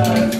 Bye.